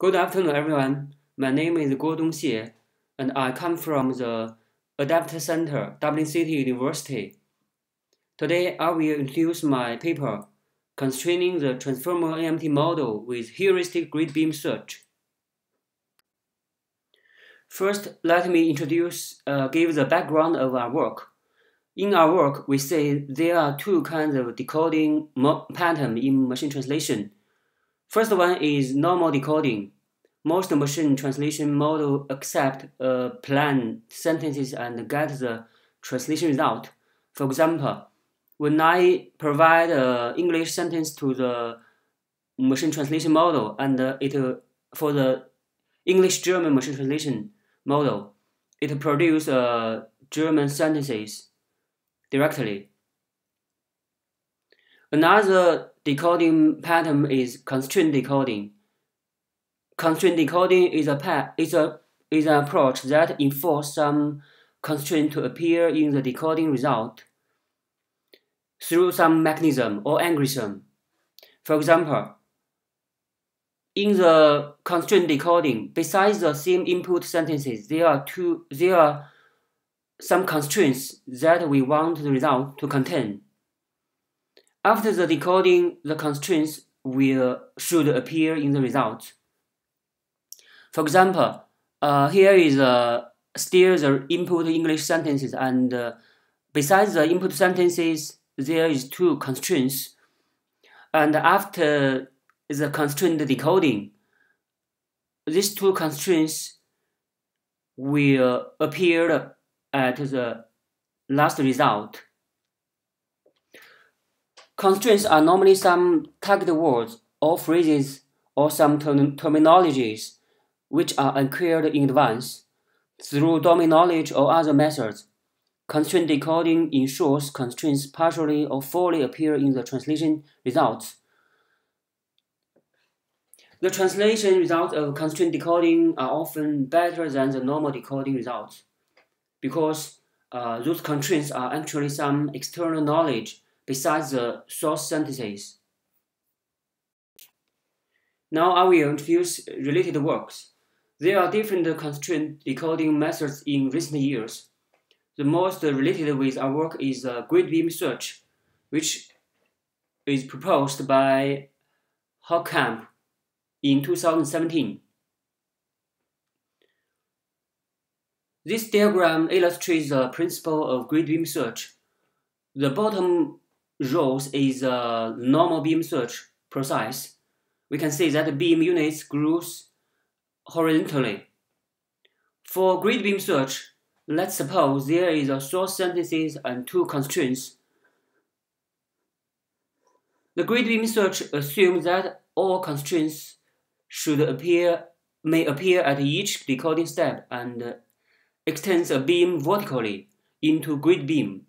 Good afternoon, everyone. My name is Guodong Xie, and I come from the Adapt Center, Dublin City University. Today, I will introduce my paper, Constraining the Transformer NMT Model with Heuristic Grid Beam Search. First, let me introduce, uh, give the background of our work. In our work, we say there are two kinds of decoding pattern in machine translation. First one is normal decoding. Most machine translation model accept uh, plain sentences and get the translation result. For example, when I provide an English sentence to the machine translation model and it for the English German machine translation model, it produces uh, German sentences directly. Another decoding pattern is constraint decoding. Constraint decoding is a is a is an approach that enforces some constraint to appear in the decoding result through some mechanism or algorithm. For example, in the constraint decoding, besides the same input sentences, there are two there are some constraints that we want the result to contain. After the decoding, the constraints will should appear in the result. For example, uh, here is uh, still the input English sentences, and uh, besides the input sentences, there is two constraints. And after the constraint decoding, these two constraints will appear at the last result. Constraints are normally some target words or phrases or some term terminologies which are acquired in advance through domain knowledge or other methods. Constraint decoding ensures constraints partially or fully appear in the translation results. The translation results of constraint decoding are often better than the normal decoding results because uh, those constraints are actually some external knowledge besides the source synthesis. Now I will introduce related works. There are different constraint decoding methods in recent years. The most related with our work is uh, grid beam search, which is proposed by Hokamp in 2017. This diagram illustrates the principle of grid beam search. The bottom rows is a normal beam search process. We can see that the beam units grows horizontally. For grid beam search, let's suppose there is a source synthesis and two constraints. The grid beam search assumes that all constraints should appear may appear at each decoding step and extends a beam vertically into grid beam.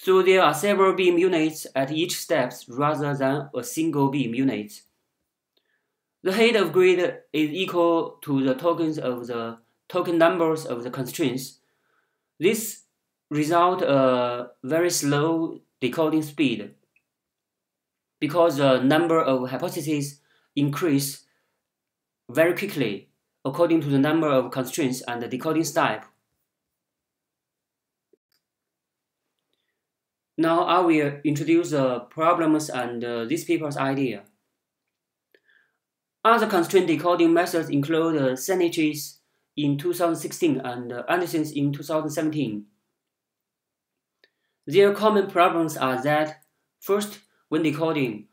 So there are several beam units at each step rather than a single beam unit. The height of grid is equal to the tokens of the token numbers of the constraints. This result a very slow decoding speed because the number of hypotheses increase very quickly according to the number of constraints and the decoding step. Now I will introduce the problems and uh, this paper's idea. Other constraint decoding methods include uh, Senechis in 2016 and uh, Anderson's in 2017. Their common problems are that, first, when decoding,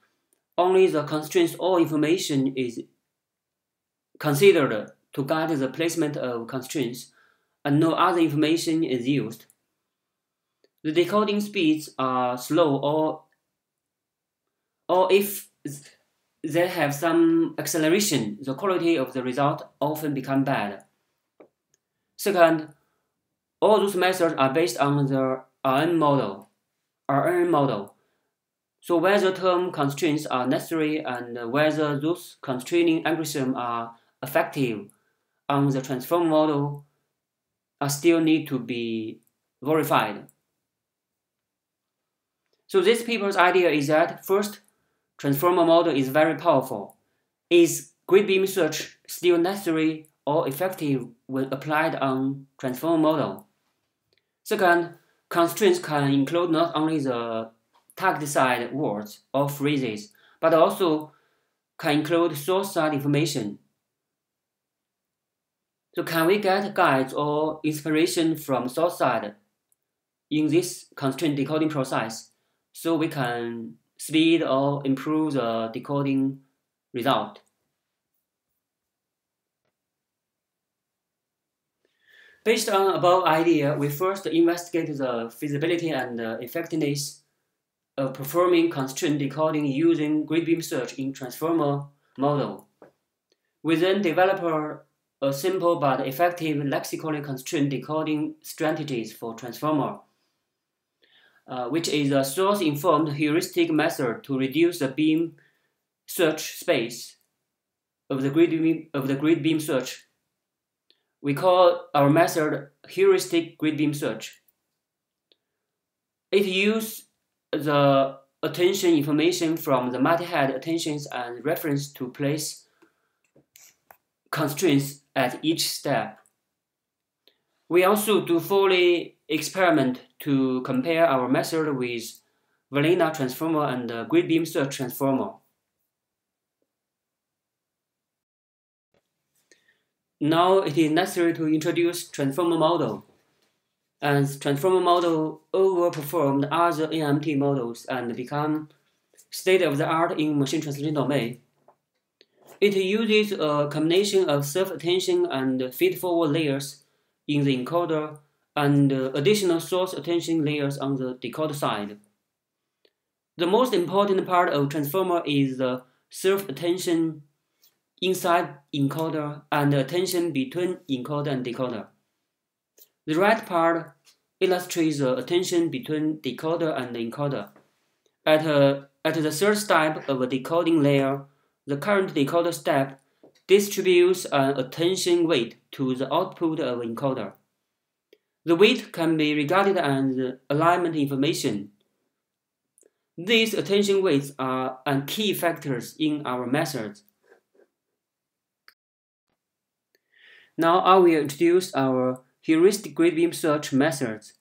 only the constraints or information is considered to guide the placement of constraints, and no other information is used. The decoding speeds are slow or, or if they have some acceleration, the quality of the result often become bad. Second, all those methods are based on the RN model, RN model. So whether term constraints are necessary and whether those constraining algorithms are effective on the transform model are still need to be verified. So this paper's idea is that first, transformer model is very powerful. Is grid beam search still necessary or effective when applied on transformer model. Second, constraints can include not only the target side words or phrases, but also can include source side information. So can we get guides or inspiration from source side in this constraint decoding process so we can speed or improve the decoding result? Based on above idea, we first investigate the feasibility and uh, effectiveness of performing constraint decoding using grid beam search in transformer model. We then develop a simple but effective lexically constraint decoding strategies for transformer, uh, which is a source-informed heuristic method to reduce the beam search space of the grid beam, of the grid beam search. We call our method heuristic grid beam search. It uses the attention information from the multi-head attentions and reference to place constraints at each step. We also do Foley experiment to compare our method with vanilla transformer and grid beam search transformer. Now it is necessary to introduce transformer model and transformer model overperformed other NMT models and become state-of-the-art in machine translation domain. It uses a combination of self-attention and feed-forward layers in the encoder and uh, additional source attention layers on the decoder side. The most important part of transformer is the self-attention inside encoder and the attention between encoder and decoder. The right part illustrates the attention between decoder and encoder. At, a, at the third step of a decoding layer, the current decoder step distributes an attention weight to the output of encoder. The weight can be regarded as alignment information. These attention weights are key factors in our methods. Now I will introduce our heuristic grid beam search methods.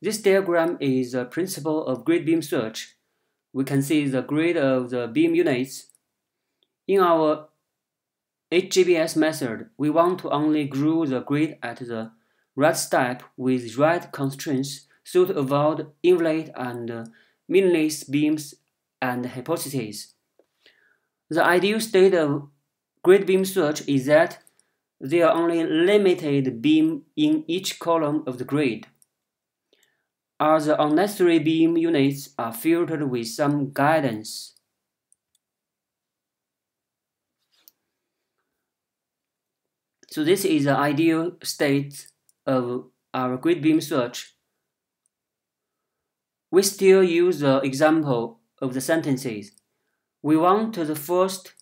This diagram is a principle of grid beam search. We can see the grid of the beam units. In our HGBS method, we want to only grow the grid at the right step with right constraints to avoid invalid and uh, meaningless beams and hypotheses. The ideal state of grid beam search is that there are only limited beam in each column of the grid. All the unnecessary beam units are filtered with some guidance. So this is the ideal state of our grid beam search. We still use the example of the sentences. We want the first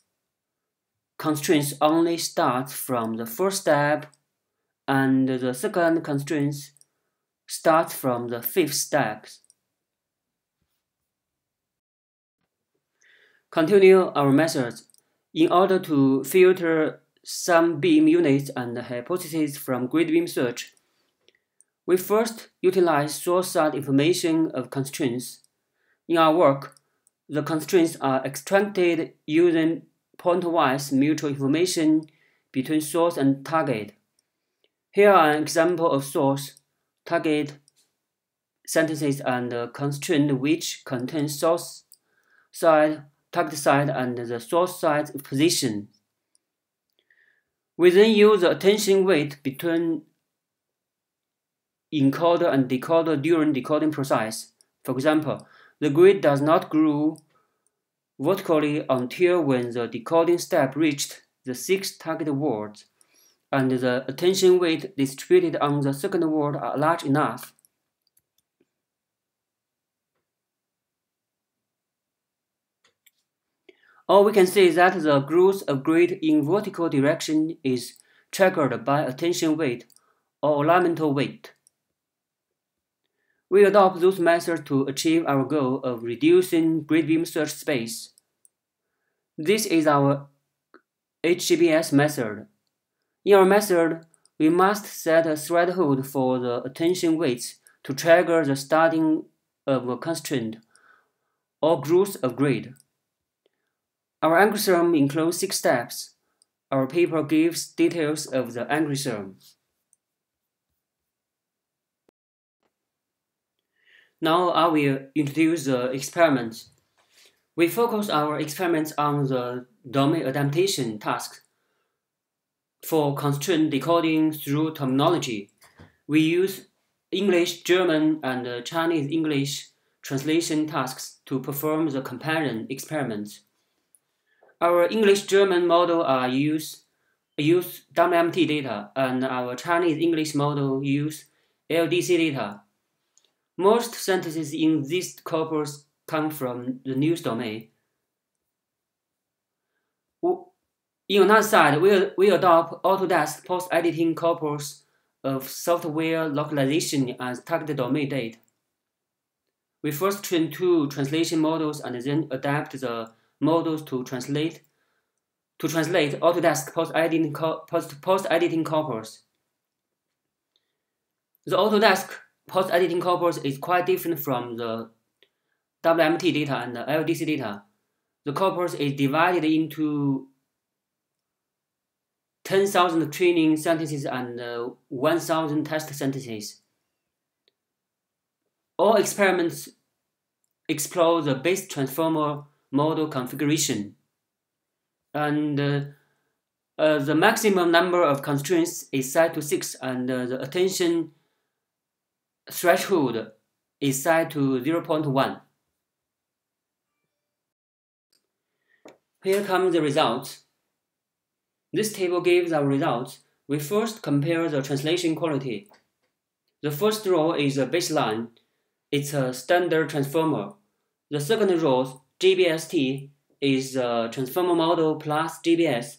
constraints only start from the first step and the second constraints start from the fifth step. Continue our methods. In order to filter some beam units and hypotheses from grid beam search, we first utilize source-side information of constraints. In our work, the constraints are extracted using pointwise mutual information between source and target. Here are an example of source, target, sentences and constraint which contain source side, target side, and the source side position. We then use the attention weight between encoder and decoder during decoding process. For example, the grid does not grow vertically until when the decoding step reached the six target words and the attention weight distributed on the second word are large enough. Or we can say is that the growth of grid in vertical direction is triggered by attention weight or alignmental weight. We adopt those methods to achieve our goal of reducing grid beam search space. This is our HGBS method. In our method, we must set a threshold for the attention weights to trigger the starting of a constraint or growth of grid. Our algorithm includes six steps. Our paper gives details of the algorithm. Now I will introduce the experiment. We focus our experiments on the domain adaptation task for constraint decoding through terminology. We use English, German, and Chinese English translation tasks to perform the comparison experiments. Our English-German model are use, use WMT data, and our Chinese-English model use LDC data. Most sentences in this corpus come from the news domain. In another side, we, we adopt Autodesk post-editing corpus of software localization as target domain data. We first train two translation models and then adapt the models to translate to translate Autodesk post-editing post, post-editing corpus. The Autodesk post-editing corpus is quite different from the WMT data and the LDC data. The corpus is divided into 10,000 training sentences and uh, 1,000 test sentences. All experiments explore the base transformer model configuration. And uh, uh, the maximum number of constraints is set to 6 and uh, the attention threshold is set to 0.1. Here comes the results. This table gives our results. We first compare the translation quality. The first row is a baseline. It's a standard transformer. The second row, GBST, is a transformer model plus GBS.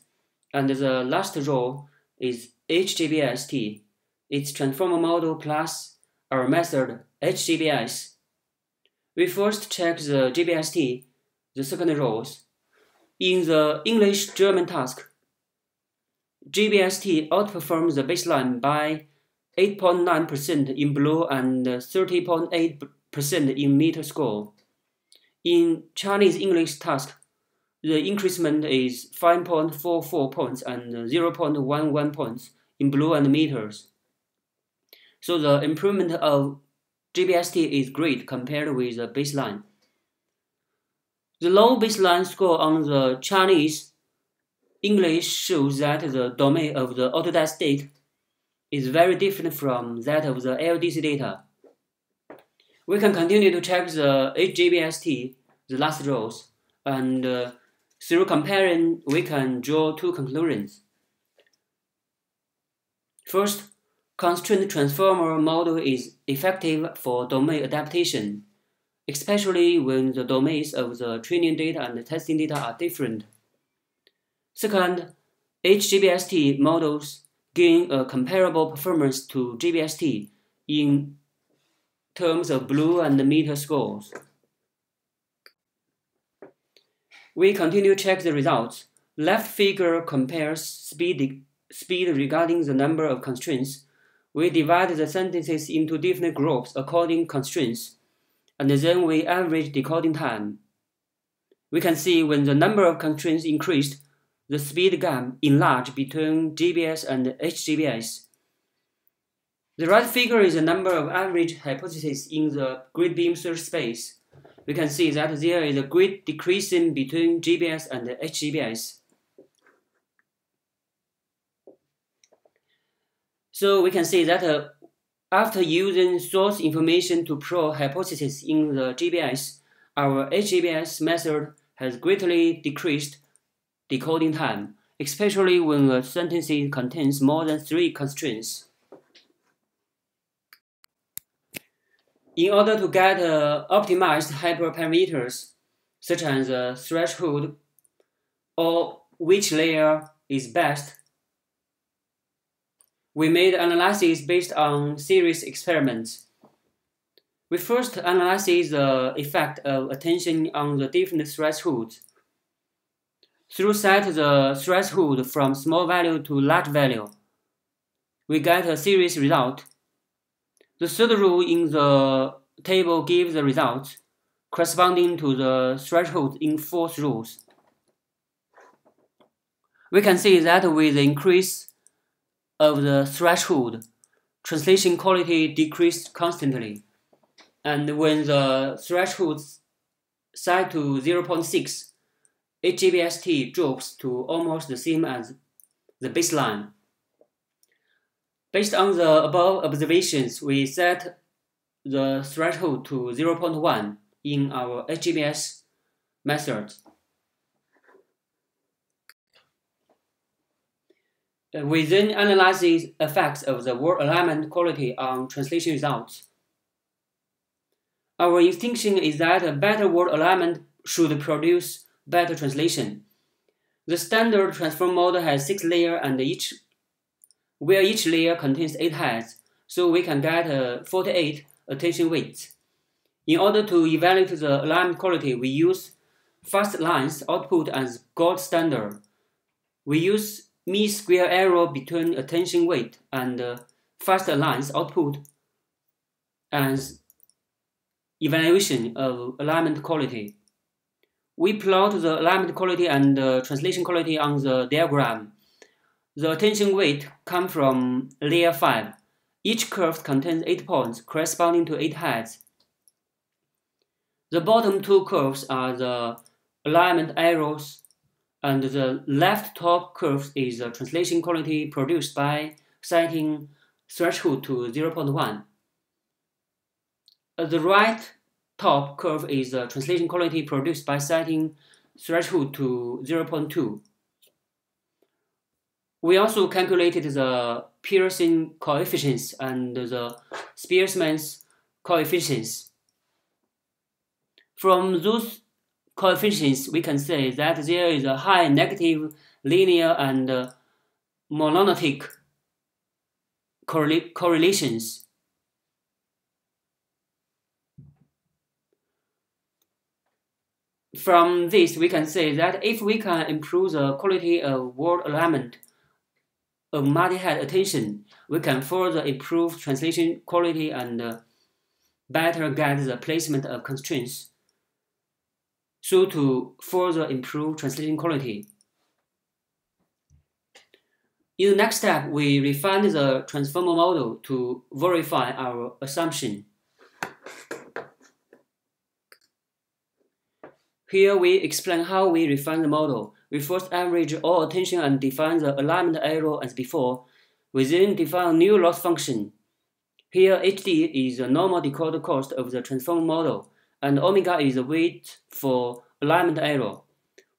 And the last row is HGBST. It's transformer model plus our method HGBS. We first check the GBST, the second rows. In the English-German task, GBST outperforms the baseline by 8.9% in BLEU and 30.8% in METEOR score. In Chinese English task, the increment is 5.44 points and 0.11 points in BLEU and meters. So the improvement of GBST is great compared with the baseline. The low baseline score on the Chinese English shows that the domain of the Autodesk data is very different from that of the LDC data. We can continue to check the HGBST, the last rows, and uh, through comparing, we can draw two conclusions. First, constraint transformer model is effective for domain adaptation, especially when the domains of the training data and the testing data are different. Second, HGBST models gain a comparable performance to GBST in terms of BLEU and METEOR scores. We continue to check the results. Left figure compares speed, speed regarding the number of constraints. We divide the sentences into different groups according constraints, and then we average decoding time. We can see when the number of constraints increased, the speed gap enlarged between GBS and HGBS. The right figure is the number of average hypotheses in the grid beam search space. We can see that there is a great decreasing between GBS and HGBS. So we can see that uh, after using source information to probe hypotheses in the GBS, our HGBS method has greatly decreased decoding time, especially when a sentence contains more than three constraints. In order to get uh, optimized hyperparameters, such as the threshold or which layer is best, we made analysis based on series experiments. We first analyze the effect of attention on the different thresholds Through set the threshold from small value to large value, we get a series result. The third rule in the table gives the results corresponding to the threshold in fourth rules. We can see that with the increase of the threshold, translation quality decreased constantly. And when the threshold set to 0.6, HGBST drops to almost the same as the baseline. Based on the above observations, we set the threshold to 0.1 in our HGBS method. Uh, we then analyze the effects of the word alignment quality on translation results. Our instinction is that a better word alignment should produce better translation. The standard transform model has six layers and each where each layer contains eight heads, so we can get uh, 48 attention weights. In order to evaluate the alignment quality, we use fast_align's output as gold standard. We use mean square error between attention weight and uh, fast_align's output as evaluation of alignment quality. We plot the alignment quality and uh, translation quality on the diagram. The attention weight come from layer 5. Each curve contains 8 points corresponding to 8 heads. The bottom two curves are the alignment errors, and the left top curve is the translation quality produced by setting threshold to 0.1. The right top curve is the translation quality produced by setting threshold to 0.2. We also calculated the Pearson coefficients and the Spearman's coefficients. From those coefficients, we can say that there is a high negative linear and uh, monotic correlations. From this, we can say that if we can improve the quality of word alignment of multi-head attention, we can further improve translation quality and uh, better guide the placement of constraints so to further improve translation quality. In the next step, we refine the transformer model to verify our assumption. Here we explain how we refine the model. We first average all attention and define the alignment error as before. We then define a new loss function. Here HD is the normal decoder cost of the transformer model and omega is the weight for alignment error.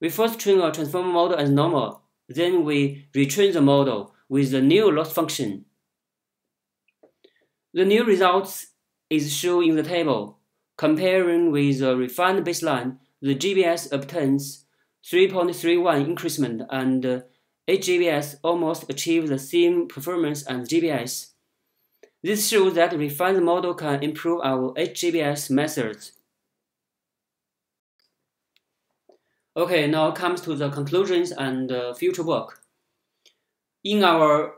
We first train a transformer model as normal, then we retrain the model with the new loss function. The new results is shown in the table. Comparing with the refined baseline, the GBS obtains 3.31 increment and HGBS almost achieves the same performance as GBS. This shows that refined model can improve our HGBS methods. Okay, now comes to the conclusions and uh, future work. In our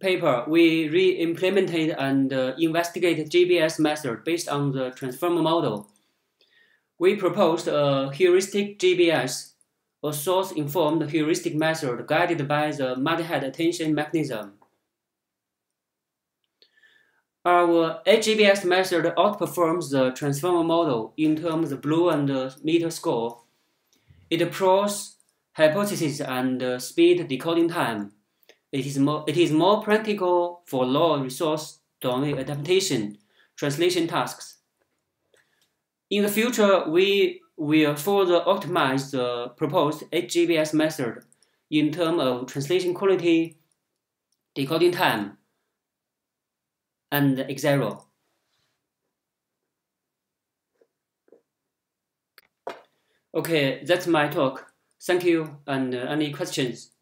paper, we re-implemented and uh, investigated GBS method based on the transformer model. We proposed a heuristic GBS, a source-informed heuristic method guided by the multi-head attention mechanism. Our HGBS method outperforms the transformer model in terms of BLEU and METEOR score it pros hypothesis and speed decoding time. It is more it is more practical for low resource domain adaptation translation tasks. In the future, we will further optimize the proposed HGBS method in terms of translation quality, decoding time, and X0. Okay, that's my talk. Thank you. And uh, any questions?